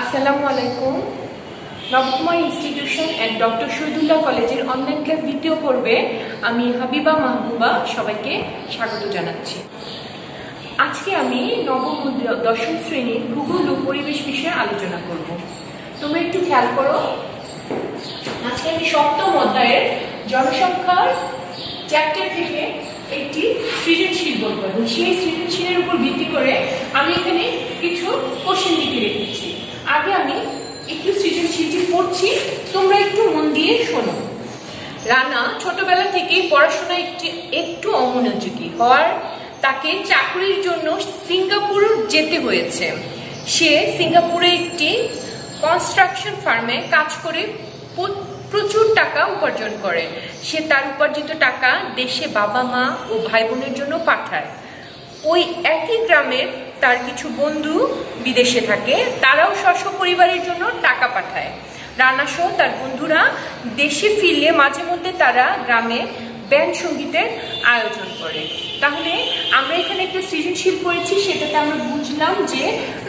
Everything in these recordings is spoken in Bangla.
আসসালামু আলাইকুম। Nabakumar institution and doctor Shahidullah কলেজের অনলাইন ক্লাস দ্বিতীয় পর্বে আমি হাবিবা মাহবুবা সবাইকে স্বাগত জানাচ্ছি। আজকে আমি নবম দশম শ্রেণির ভূগোল ও পরিবেশ বিষয়ে আলোচনা করব। তোমরা একটু খেয়াল করো। আজকে আমি সপ্তম অধ্যায়ের জনসংখ্যার চ্যাপ্টার থেকে একটি সৃজনশীল বলব সেই সৃজনশীলের উপর ভিত্তি করে আমি এখানে কিছু কোশ্চেন লিখে রেখেছি। একটু সৃজনশীলটি পড়ছি, তোমরা একটু মন দিয়ে শোনো। রানা ছোটবেলা থেকেই পড়াশোনায় একটি, একটু অমনোযোগী হওয়ার তাকে চাকরির জন্য সিঙ্গাপুর যেতে হয়েছে। সে সিঙ্গাপুরে একটি কনস্ট্রাকশন ফার্মে কাজ করে প্রচুর টাকা উপার্জন করে। সে তার উপার্জিত টাকা দেশে বাবা মা ও ভাই বোনের জন্য পাঠায়। ওই একই গ্রামের তার কিছু বন্ধু বিদেশে থাকে, তারাও স্ব পরিবারের জন্য টাকা পাঠায়। রানা সহ তার বন্ধুরা দেশে ফিরলে মাঝে মধ্যে তারা গ্রামে ব্যান্ড সঙ্গীতের আয়োজন করে। তাহলে আমরা এখানে একটা সৃজনশীল করেছি সেটাতে আমরা বুঝলাম যে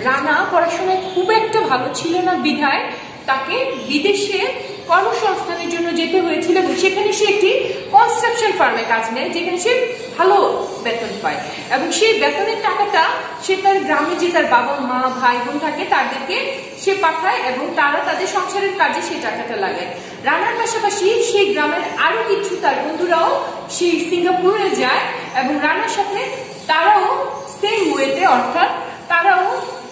রানা পড়াশোনায় খুব একটা ভালো ছিল না বিধায় তাকে বিদেশে কর্মসংস্থানের জন্য যেতে হয়েছিল এবং সেখানে সে একটি কনস্ট্রাকশন ফার্মে কাজ নেয়, যেখানে সে ভালো বেতন পায়। এবং সেই বেতনের টাকাটা সে তার গ্রামে যে তার বাবা, মা, ভাই বোন থাকে, তাদেরকে সে পাঠায় এবং তারা তাদের সংসারের কাজে সেই টাকাটা লাগায়। রানার পাশাপাশি সেই গ্রামের আরও কিছু তার বন্ধুরাও সেই সিঙ্গাপুরে যায় এবং রানার সাথে তারাও সেম ওয়েতে অর্থাৎ তারাও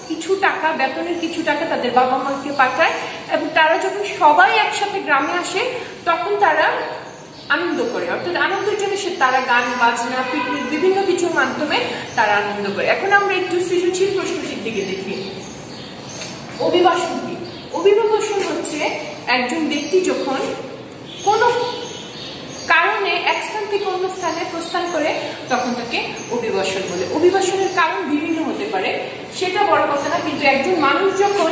কিছু টাকা, বেতনের কিছু টাকা তাদের বাবা মাকে পাঠায় এবং তারা যখন সবাই একসাথে গ্রামে আসে, তখন তারা আনন্দ করে। অর্থাৎ আনন্দের জন্য সে তারা গান, বাজনা পিকনিক বিভিন্ন কিছুর মাধ্যমে তারা আনন্দ করে। এখন আমরা একটু সৃজনশীল প্রশ্নটির দিকে দেখি। অভিবাসন কি? অভিবাসন হচ্ছে একজন ব্যক্তি যখন কোনো কারণে এক স্থান থেকে অন্য স্থানে প্রস্থান করে, তখন তাকে অভিবাসন বলে। অভিবাসনের কারণ বিভিন্ন হতে পারে, সেটা বড় কথা না, কিন্তু একজন মানুষ যখন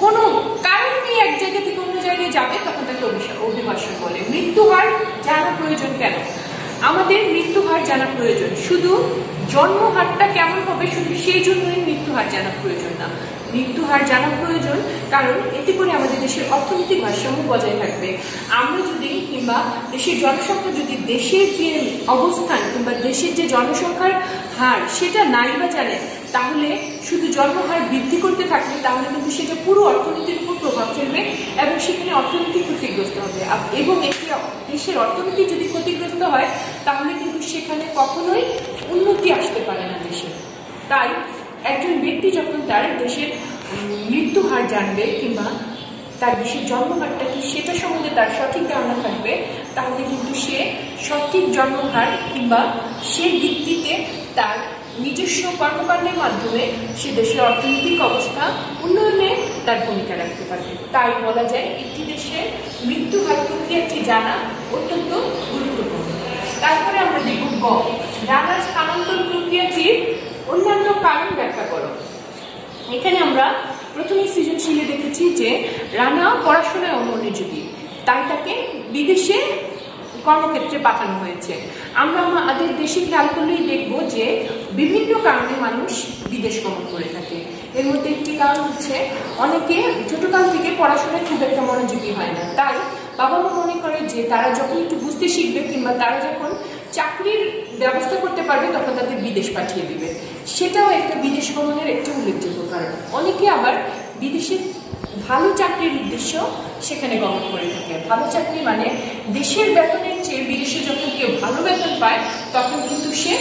কোনো কারণ নিয়ে এক জায়গা থেকে অন্য জায়গায় যাবে, তখন তাকে অভিবাসন বলে। মৃত্যু হার জানা প্রয়োজন কেন? আমাদের মৃত্যু হার জানা প্রয়োজন। শুধু জন্ম হারটা কেমন হবে শুধু সেই জন্যই মৃত্যু হার জানা প্রয়োজন না। মৃত্যু হার জানা প্রয়োজন কারণ এতে করে আমাদের দেশের অর্থনৈতিক ভারসাম্য বজায় থাকবে। আমরা যদি কিংবা দেশের জনসংখ্যা যদি দেশের যে অবস্থান কিংবা দেশের যে জনসংখ্যার হার, সেটা নাই বা জানে তাহলে শুধু জন্মহার বৃদ্ধি করতে থাকলে তাহলে কিন্তু সেটা পুরো অর্থনীতির উপর প্রভাব ফেলবে এবং সেখানে অর্থনীতি ক্ষতিগ্রস্ত হবে। এবং একটি দেশের অর্থনীতি যদি ক্ষতিগ্রস্ত হয়, তাহলে কিন্তু সেখানে কখনোই উন্নতি আসতে পারে না দেশে। তাই একজন ব্যক্তি যখন তার দেশের মৃত্যু হার জানবে কিংবা তার দেশের জন্মহারটা কি সেটা সম্বন্ধে তার সঠিক ধারণা থাকবে, তাহলে কিন্তু সে সঠিক জন্মহার কিংবা সে ভিত্তিতে তার নিজস্ব কর্মকাণ্ডের মাধ্যমে সে দেশের অর্থনৈতিক অবস্থা, উন্নয়নে তার ভূমিকা রাখতে পারবে। তাই বলা যায়, একটি দেশের মৃত্যু হার প্রক্রিয়াটি জানা অত্যন্ত গুরুত্বপূর্ণ। তারপরে আমরা দেখব গ। রানার স্থানান্তর প্রক্রিয়াটির অন্যান্য কারণ ব্যাখ্যা করো। এখানে আমরা প্রথমে সৃজনশীলে দেখেছি যে রানা পড়াশোনায় অমনোযোগী তাই তাকে বিদেশে কর্মক্ষেত্রে পাঠানো হয়েছে। আমরা আমাদের দেশে খেয়াল করলেই দেখব যে বিভিন্ন কারণে মানুষ বিদেশ গমন করে থাকে। এর মধ্যে একটি কারণ হচ্ছে, অনেকে ছোটকাল থেকে পড়াশোনায় খুব একটা মনোযোগী হয় না। তাই বাবা মা মনে করে যে তারা যখন একটু বুঝতে শিখবে কিংবা তারা যখন চাকরির ব্যবস্থা করতে পারবে, তখন তাদের বিদেশ পাঠিয়ে দিবে। সেটাও একটা বিদেশ গমনের একটা উল্লেখযোগ্য কারণ। অনেকে আবার বিদেশে ভালো চাকরির উদ্দেশ্য সেখানে গমন করে থাকে। ভালো চাকরি মানে দেশের বেতনের চেয়ে বিদেশে যখন কেউ ভালো বেতন পায়, তখন কিন্তু সে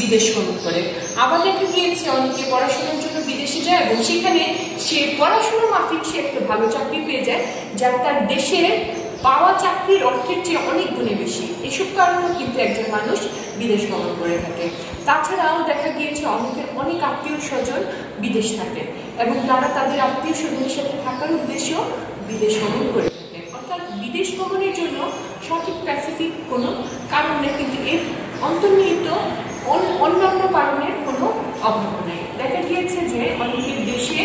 বিদেশ গমন করে। আবার দেখা গিয়েছে অনেকে পড়াশোনার জন্য বিদেশে যায় এবং সেখানে সে পড়াশোনা মাফিক সে একটা ভালো চাকরি পেয়ে যায় যা তার দেশের পাওয়া চাকরির অর্থের চেয়ে অনেক গুণে বেশি। এসব কারণেও কিন্তু একজন মানুষ বিদেশ গমন করে থাকে। তাছাড়াও দেখা গিয়েছে অনেকের অনেক আত্মীয় স্বজন বিদেশ থাকে এবং তারা তাদের আত্মীয় স্বজনের সাথে থাকার উদ্দেশ্য বিদেশ গমন করে। বিদেশ ভ্রমণের জন্য সঠিক প্যাসিফিক কোনো কারণ নেই, কিন্তু এর অন্তর্নিহিত অন্যান্য কারণের কোনো অভাব নেই। দেখা গিয়েছে যে অনেকের দেশে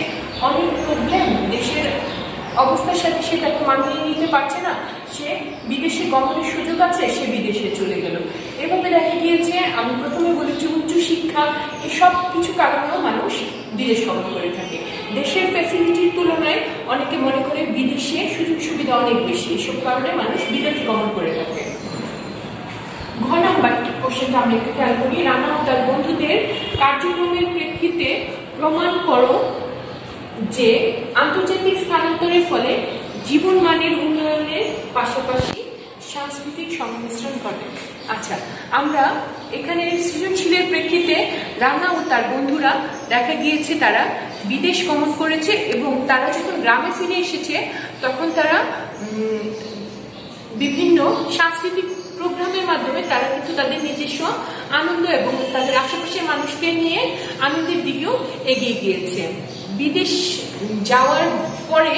অনেক প্রবলেম দেশের অবস্থার সাথে সে তাকে মানিয়ে নিতে পারছে না, সে বিদেশে গমনের সুযোগ আছে, সে বিদেশে চলে গেল। এভাবে দেখা গিয়েছে, আমি প্রথমে বলেছি উচ্চ শিক্ষা, এসব কিছু কারণেও মানুষ বিদেশ গমন করে থাকে। দেশের ফ্যাসিলিটির তুলনায় অনেকে মনে করে বিদেশে সুযোগ সুবিধা অনেক বেশি, এসব কারণে মানুষ বিদেশ গমন করে থাকে। ঘ নাম্বার কোশ্চেনটা আমরা একটু খেয়াল করি। রানা তার বন্ধুদের কার্যক্রমের প্রেক্ষিতে প্রমাণ করো যে আন্তর্জাতিক স্থানান্তরের ফলে জীবন মানের উন্নয়নের পাশাপাশি সাংস্কৃতিক সংমিশ্রণ ঘটে। আচ্ছা আমরা এখানে সৃজনশীলের প্রেক্ষিতে রানা ও তার বন্ধুরা দেখা গিয়েছে তারা বিদেশ গমন করেছে এবং তারা যখন গ্রামে ফিরে এসেছে, তখন তারা বিভিন্ন সাংস্কৃতিক প্রোগ্রামের মাধ্যমে তারা কিন্তু তাদের নিজস্ব আনন্দ এবং তাদের আশেপাশের মানুষকে নিয়ে আনন্দের দিকেও এগিয়ে গিয়েছে। বিদেশ যাওয়ার পরে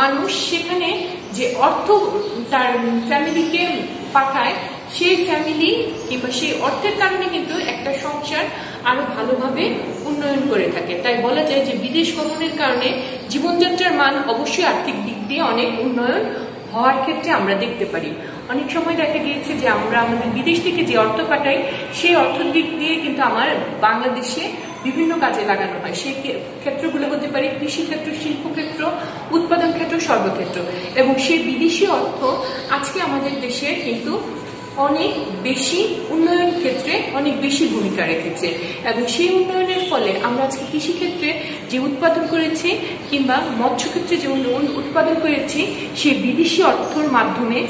মানুষ সেখানে যে অর্থ তার ফ্যামিলিকে পাঠায় সেই ফ্যামিলি কিংবা সেই অর্থের কারণে কিন্তু একটা সংসার আরও ভালোভাবে উন্নয়ন করে থাকে। তাই বলা যায় যে বিদেশ গমনের কারণে জীবনযাত্রার মান অবশ্যই আর্থিক দিক দিয়ে অনেক উন্নয়ন হওয়ার ক্ষেত্রে আমরা দেখতে পারি। অনেক সময় দেখা গিয়েছে যে আমরা আমাদের বিদেশ থেকে যে অর্থ পাঠাই, সেই অর্থ দিক দিয়ে কিন্তু আমার বাংলাদেশে বিভিন্ন কাজে লাগানো হয়। সেই ক্ষেত্রগুলো হতে পারে কৃষিক্ষেত্র, শিল্পক্ষেত্র উৎপাদন ক্ষেত্র সর্বক্ষেত্র। এবং সেই বিদেশি অর্থ আজকে আমাদের দেশে কিন্তু অনেক বেশি উন্নয়ন ক্ষেত্রে অনেক বেশি ভূমিকা রেখেছে। এবং সেই উন্নয়নের ফলে আমরা আজকে কৃষিক্ষেত্রে যে উৎপাদন করেছি কিংবা মৎস্যক্ষেত্রে যে উৎপাদন করেছি, সেই বিদেশি অর্থর মাধ্যমে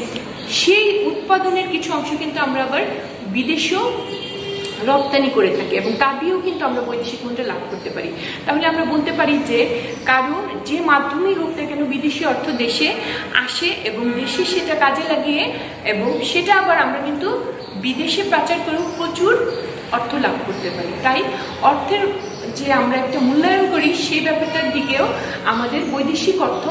সেই উৎপাদনের কিছু অংশ কিন্তু আমরা আবার বিদেশেও রপ্তানি করে থাকি এবং তা দিয়েও কিন্তু আমরা বৈদেশিক মুদ্রা লাভ করতে পারি। তাহলে আমরা বলতে পারি যে, কারণ যে মাধ্যমেই হোক না কেন বিদেশি অর্থ দেশে আসে এবং দেশে সেটা কাজে লাগিয়ে এবং সেটা আবার আমরা কিন্তু বিদেশে পাচার করেও প্রচুর অর্থ লাভ করতে পারি। তাই অর্থের যে আমরা একটা মূল্যায়ন করি, সেই ব্যাপারটার দিকেও আমাদের বৈদেশিক অর্থ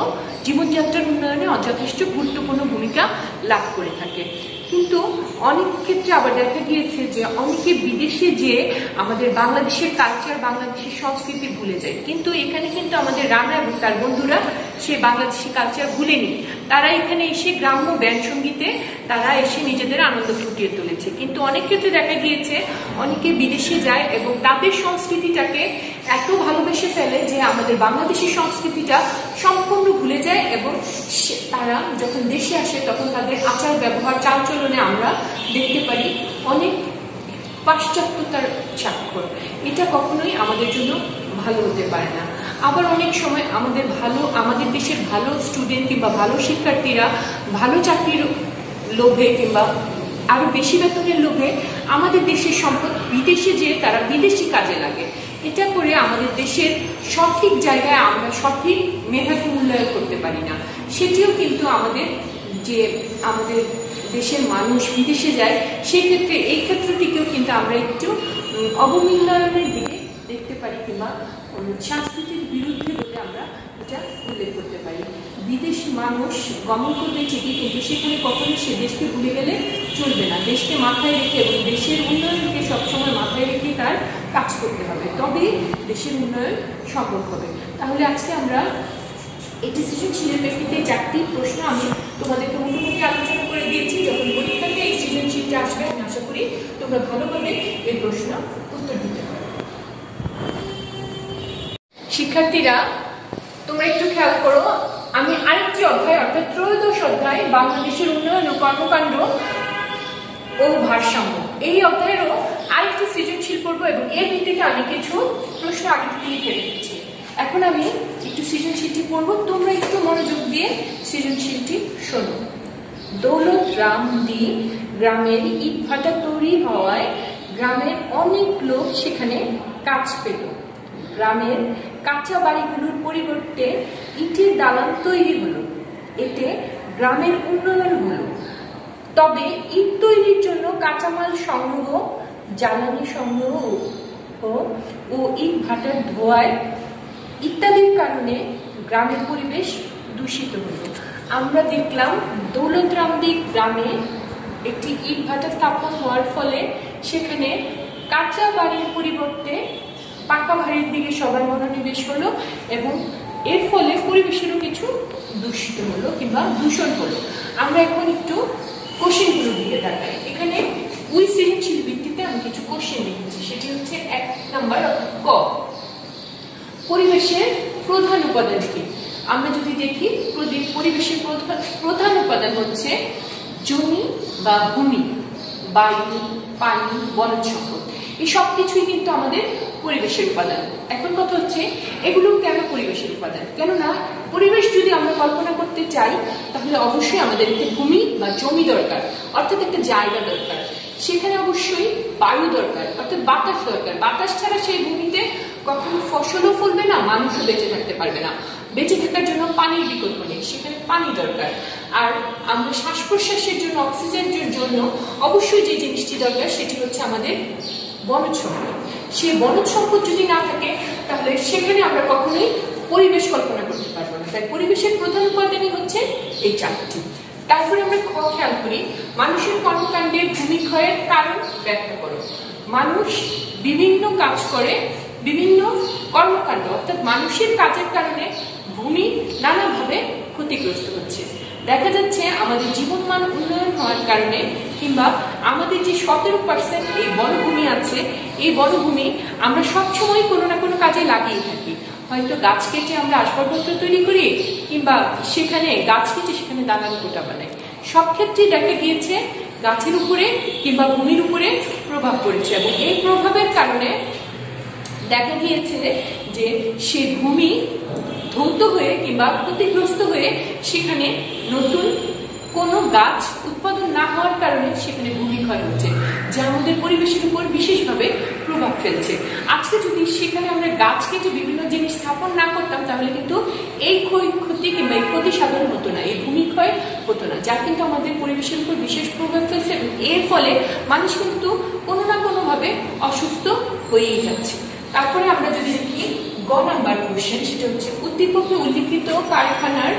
জীবনযাত্রার উন্নয়নে যথেষ্ট গুরুত্বপূর্ণ ভূমিকা লাভ করে থাকে। কিন্তু অনেক ক্ষেত্রে আবার দেখা গিয়েছে যে অনেকে বিদেশে যে আমাদের বাংলাদেশের কালচার বাংলাদেশের সংস্কৃতি ভুলে যায়। কিন্তু এখানে কিন্তু আমাদের রানা এবং তার বন্ধুরা সে বাংলাদেশি কালচার ভুলেনি। তারা এখানে এসে গ্রাম্য ব্যান্ড সঙ্গীতে তারা এসে নিজেদের আনন্দ ফুটিয়ে তুলেছে। কিন্তু অনেক ক্ষেত্রে দেখা গিয়েছে, অনেকে বিদেশে যায় এবং তাদের সংস্কৃতিটাকে এত ভালোবেসে ফেলে যে আমাদের বাংলাদেশি সংস্কৃতিটা সম্পূর্ণ ভুলে যায় এবং তারা যখন দেশে আসে তখন তাদের আচার, ব্যবহার, চালচলনে আমরা দেখতে পারি অনেক পাশ্চাত্যতার স্বাক্ষর। এটা কখনোই আমাদের জন্য ভালো হতে পারে না। আবার অনেক সময় আমাদের ভালো আমাদের দেশের ভালো স্টুডেন্ট কিংবা ভালো শিক্ষার্থীরা ভালো চাকরির লোভে কিংবা আরও বেশি বেতনের লোভে আমাদের দেশের সম্পদ বিদেশে যেয়ে তারা বিদেশি কাজে লাগে। এটা করে আমাদের দেশের সঠিক জায়গায় আমরা সঠিক মেধাকে মূল্যায়ন করতে পারি না। সেটিও কিন্তু আমাদের যে আমাদের দেশের মানুষ বিদেশে যায় সেক্ষেত্রে এই ক্ষেত্রটিকেও কিন্তু আমরা একটু অবমূল্যায়নের দিকে দেখতে পারি কিংবা উম, সংস্কৃতির বিরুদ্ধে বলে আমরা এটা উল্লেখ করতে পারি। বিদেশি মানুষ গমন করবে ঠিকই, কিন্তু সেখানে কখনো সে দেশকে ভুলে গেলে চলবে না। দেশকে মাথায় রেখে এবং দেশের উন্নয়নকে সবসময় মাথায় রেখে তার কাজ করতে হবে। তবেই দেশের উন্নয়ন সম্ভব হবে। তাহলে আজকে আমরা এটি সৃজনশীলের প্রেক্ষিতে চারটি প্রশ্ন আমি তোমাদেরকে মোটামুটি আলোচনা করে দিয়েছি। যখন পরীক্ষাতে এই সৃজনশীলটা আসবে, আমি আশা করি তোমরা ভালোভাবে এই প্রশ্ন উত্তর দিতে পারবে। শিক্ষার্থীরা তোমরা একটু খেয়াল করো, আমি আরেকটি অধ্যায়, অর্থাৎ ত্রয়োদশ অধ্যায়, বাংলাদেশের উন্নয়ন ও কর্মকাণ্ড ও ভারসাম্য। এই অধ্যায়েরও আরেকটি সৃজনশীল পড়ব এবং এর ভিত্তিতে আমি কিছু প্রশ্ন আগে থেকে লিখে রেখেছি এখন আমি একটু সৃজনশীলটি পড়ব, তোমরা একটু মনোযোগ দিয়ে সৃজনশীলটি শোনো। দৌলত রাম দি গ্রামের ইট ভাটা তৈরি হওয়ায় গ্রামের অনেক লোক সেখানে কাজ পেল গ্রামের কাঁচা বাড়িগুলোর পরিবর্তে ইটের দালান তৈরি হলো। এতে গ্রামের উন্নয়ন হলো তবে ইট তৈরির জন্য কাঁচামাল সংগ্রহ, জ্বালানি সংগ্রহ ও- ইট ভাটার ধোয়ায় ইত্যাদির কারণে গ্রামের পরিবেশ দূষিত হলো। আমরা দেখলাম দৌলতরামদি গ্রামে একটি ইট ভাটা স্থাপন হওয়ার ফলে সেখানে কাঁচা বাড়ির পরিবর্তে পাকা বাড়ির দিকে সবাই মনোনিবেশ হলো এবং এর ফলে পরিবেশেরও কিছু দূষিত হলো কিংবা দূষণ হলো। আমরা এখন একটু কোশ্চেনগুলোর দিকে তাকাই এখানে উই সৃজনশীল ভিত্তিতে আমি কিছু কোশ্চেন লিখেছি সেটি হচ্ছে এক নাম্বার ক। পরিবেশের প্রধান উপাদান কি? আমরা যদি দেখি পরিবেশের প্রধান প্রধান উপাদান হচ্ছে জমি বা ভূমি, বায়ু, পানি, বনজ সম্পদ। এই সব কিছুই কিন্তু আমাদের পরিবেশের উপাদান। এখন কথা হচ্ছে এগুলো কেন পরিবেশের উপাদান? কেননা, পরিবেশ যদি আমরা কল্পনা করতে চাই, তাহলে অবশ্যই আমাদের একটি ভূমি বা জমি দরকার, অর্থাৎ একটা জায়গা দরকার। সেখানে অবশ্যই বায়ু দরকার, অর্থাৎ বাতাস দরকার। বাতাস ছাড়া সেই ভূমিতে কখনো ফসলও ফলবে না, মানুষও বেঁচে থাকতে পারবে না। বেঁচে থাকার জন্য পানির বিকল্প নেই, সেখানে পানি দরকার। আর আমরা শ্বাস প্রশ্বাসের জন্য, অক্সিজেনের জন্য অবশ্যই যে জিনিসটি দরকার, সেটি হচ্ছে আমাদের বনজ সম্পদ। সেই বনজ সম্পদ যদি না থাকে, তাহলে সেখানে আমরা কখনোই পরিবেশ কল্পনা করতে পারব না। তাই পরিবেশের প্রধান উপাদানই হচ্ছে এই চারটি তারপরে আমরা খেয়াল করি, মানুষের কর্মকাণ্ডে ভূমিক্ষয়ের কারণ ব্যাখ্যা করো। মানুষ বিভিন্ন কাজ করে, বিভিন্ন কর্মকাণ্ড, অর্থাৎ মানুষের কাজের কারণে ভূমি নানাভাবে ক্ষতিগ্রস্ত হচ্ছে। দেখা যাচ্ছে আমাদের জীবনমান উন্নয়ন হওয়ার কারণে কিংবা আমাদের যে সতেরো পার্সেন্ট এই বনভূমি আছে, এই বনভূমি আমরা সবসময় কোনো না কোনো কাজে লাগিয়ে থাকি। হয়তো গাছ কেটে আমরা আসবাবপত্র তৈরি করি কিংবা সেখানে গাছ কেটে সেখানে দালান কোটা বানাই। সব ক্ষেত্রেই দেখা গিয়েছে গাছের উপরে কিংবা ভূমির উপরে প্রভাব পড়েছে এবং এই প্রভাবের কারণে দেখা গিয়েছে যে সে ভূমি ধৌত হয়ে কিংবা ক্ষতিগ্রস্ত হয়ে সেখানে নতুন কোনো গাছ উৎপাদন না হওয়ার কারণে সেখানে ভূমিক্ষয় হচ্ছে, যা আমাদের পরিবেশের উপর বিশেষভাবে প্রভাব ফেলছে। আজকে যদি সেখানে আমরা গাছ কেটে বিভিন্ন জিনিস স্থাপন না করতাম, তাহলে কিন্তু এই ক্ষয়ক্ষতি কিংবা এই ক্ষতি সাধন হতো না, এই ভূমিক্ষয় হতো না, যা কিন্তু আমাদের পরিবেশের উপর বিশেষ প্রভাব ফেলছে এবং এর ফলে মানুষ কিন্তু কোনো না কোনোভাবে অসুস্থ হয়েই যাচ্ছে। তারপরে আমরা যদি দেখি, গ নাম্বার কোশ্চেন সেটা হচ্ছে উদ্দীপকে উল্লিখিত কারখানার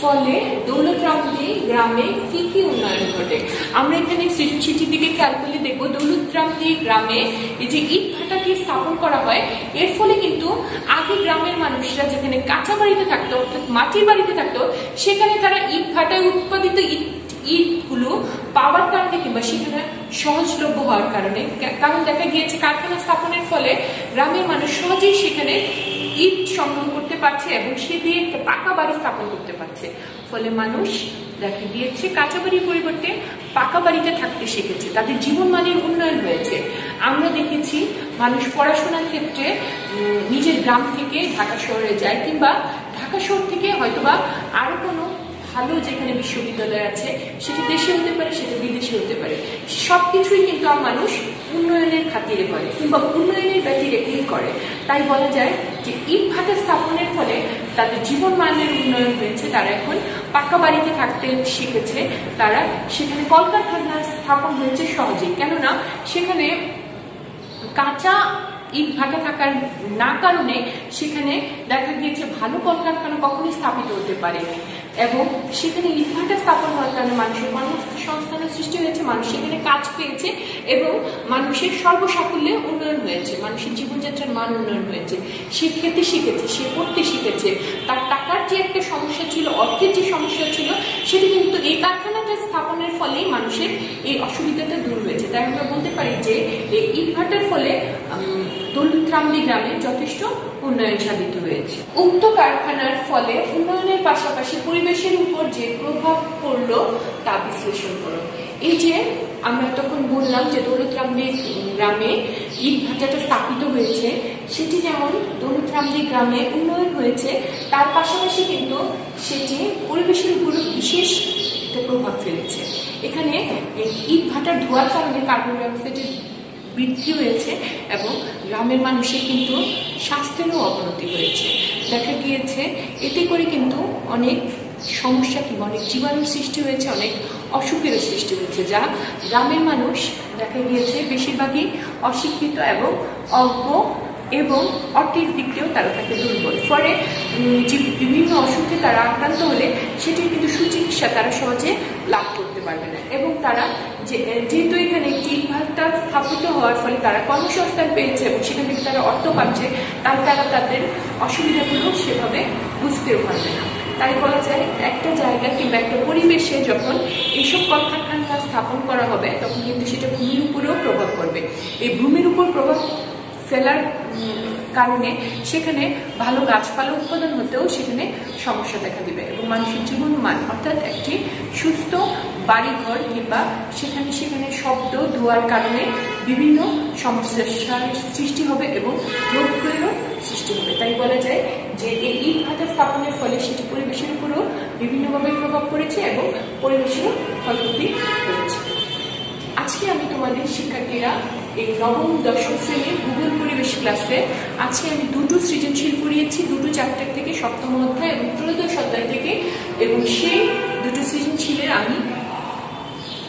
ফলে দৌলতরামদি গ্রামে কি কি উন্নয়ন ঘটে? আমরা এখানে সৃজনশীলটির দিকে খেয়াল করলে দেখব। দৌলতরামদি গ্রামে এই যে ইট ভাটাটি স্থাপন করা হয়, এর ফলে কিন্তু আগে গ্রামের মানুষরা যেখানে কাঁচা বাড়িতে থাকতো, অর্থাৎ মাটির বাড়িতে থাকতো, সেখানে তারা ইট ভাটায় উৎপাদিত ইট, ইটগুলো পাওয়ার কারণে কিংবা সেখানে সহজলভ্য হওয়ার কারণে। কারণ দেখা গিয়েছে কারখানা স্থাপনের ফলে গ্রামের মানুষ সহজেই সেখানে ইট সংগ্রহ করতে পারছে এবং সে দিয়ে একটা পাকা বাড়ি স্থাপন করতে পারছে। ফলে মানুষ দেখা দিয়েছে, কাঁচা বাড়ির পরিবর্তে পাকা বাড়িতে থাকতে শিখেছে। তাদের জীবনমানের উন্নয়ন হয়েছে। আমরা দেখেছি মানুষ পড়াশোনার ক্ষেত্রে নিজের গ্রাম থেকে ঢাকা শহরে যায় কিংবা ঢাকা শহর থেকে হয়তোবা আরও কোনো ভালো যেখানে বিশ্ববিদ্যালয় আছে, সেটি দেশে হতে পারে, সেটা বিদেশে হতে পারে। সব কিছুই কিন্তু মানুষ উন্নয়নের খাতিরে করে কিংবা উন্নয়নের ব্যতি রেখেই করে। তাই বলা যায় যে ইট ভাটা স্থাপনের ফলে তাদের জীবন মানের উন্নয়ন হয়েছে। তারা এখন পাকা বাড়িতে থাকতে শিখেছে। তারা সেখানে কলকারখানা স্থাপন হয়েছে সহজেই। কেননা সেখানে কাঁচা ইট ভাটা থাকার না কারণে সেখানে দেখা গিয়েছে ভালো কলকারখানা কখনোই স্থাপিত হতে পারেনি। এবং সেখানে ইনভার্টার স্থাপন হওয়ার কারণে মানুষের কর্মসংস্থানের সৃষ্টি হয়েছে, মানুষ সেখানে কাজ পেয়েছে এবং মানুষের সর্বসাকুল্যে উন্নয়ন হয়েছে, মানুষের জীবনযাত্রার মান উন্নয়ন হয়েছে। সে খেতে শিখেছে, সে পড়তে শিখেছে। তার টাকার যে একটা সমস্যা ছিল, অর্থের যে সমস্যা ছিল, সেটি কিন্তু এই কারখানাটা স্থাপনের ফলেই মানুষের এই অসুবিধাটা দূর হয়েছে। তাই আমরা বলতে পারি যে, এই ইট ভাটার ফলে উম, গ্রামে যথেষ্ট উন্নয়ন সাধিত হয়েছে। উক্ত কারখানার ফলে উন্নয়নের পাশাপাশি পরিবেশের উপর যে প্রভাব পড়ল তা বিশ্লেষণ করো। এই যে আমরা তখন বললাম যে দৌলতরামদি গ্রামে ইট ভাটাটা স্থাপিত হয়েছে সেটি যেমন দৌলতরামদি গ্রামে উন্নয়ন হয়েছে তার পাশাপাশি কিন্তু সেটি পরিবেশের উপর বিশেষ একটা প্রভাব ফেলেছে। এখানে ইট ভাটার ধোয়ার কারণে কার্বন ডাইঅক্সাইডের বৃদ্ধি হয়েছে এবং গ্রামের মানুষের কিন্তু স্বাস্থ্যেরও অবনতি হয়েছে। দেখা গিয়েছে, এতে করে কিন্তু অনেক সমস্যা কিংবা অনেক জীবাণুর সৃষ্টি হয়েছে, অনেক অসুখেরও সৃষ্টি হয়েছে, যা গ্রামের মানুষ দেখা গিয়েছে বেশিরভাগই অশিক্ষিত এবং অজ্ঞ এবং অর্থের দিক দিয়েও তারা থাকে দুর্বল। ফলে বিভিন্ন অসুখে তারা আক্রান্ত হলে সেটির কিন্তু সুচিকিৎসা তারা সহজে লাভ করতে পারবে না এবং তারা যেহেতু এখানে একটি ইনভার্টার স্থাপিত হওয়ার ফলে তারা কর্মসংস্থান পেয়েছে এবং সেখান থেকে তারা অর্থ পাচ্ছে, তাই তারা তাদের অসুবিধাগুলো সেভাবে বুঝতেও পারবে না। তাই বলা যায়, একটা জায়গা কিংবা একটা পরিবেশে যখন এইসব কলকারখানা স্থাপন করা হবে, তখন কিন্তু সেটা ভূমির উপরেও প্রভাব পড়বে। এই ভূমির উপর প্রভাব ফেলার কারণে সেখানে ভালো গাছপালা উৎপাদন হতেও সেখানে সমস্যা দেখা দিবে এবং মানুষের জীবন মান অর্থাৎ একটি সুস্থ বাড়িঘর কিংবা সেখানে সেখানে শব্দ ধোয়ার কারণে বিভিন্ন সমস্যার সৃষ্টি হবে এবং রোগ প্রয়োগ সৃষ্টি হবে। তাই বলা যায় যে এই ইট ভাটা স্থাপনের ফলে সেটি পরিবেশের উপরও বিভিন্নভাবে প্রভাব পড়েছে এবং পরিবেশেরও ক্ষয়ক্ষতি হয়েছে আজকে আমি তোমাদের শিক্ষার্থীরা এই নবম, দশম শ্রেণির ভূগোল পরিবেশ ক্লাসে আজকে আমি দুটো সৃজনশীল পড়িয়েছি দুটো চ্যাপ্টার থেকে সপ্তম অধ্যায় এবং ত্রয়োদশ অধ্যায় থেকে এবং সেই দুটো সৃজনশীলের আমি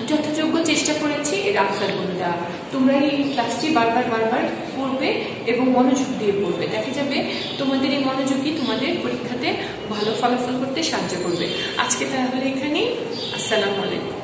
যথাযোগ্য চেষ্টা করেছি এর আনসার বলে দেওয়া তোমরা এই ক্লাসটি বারবার বারবার পড়বে এবং মনোযোগ দিয়ে পড়বে। দেখা যাবে তোমাদের এই মনোযোগই তোমাদের পরীক্ষাতে ভালো ফলাফল করতে সাহায্য করবে। আজকে তাহলে এখানেই। আসসালামু আলাইকুম।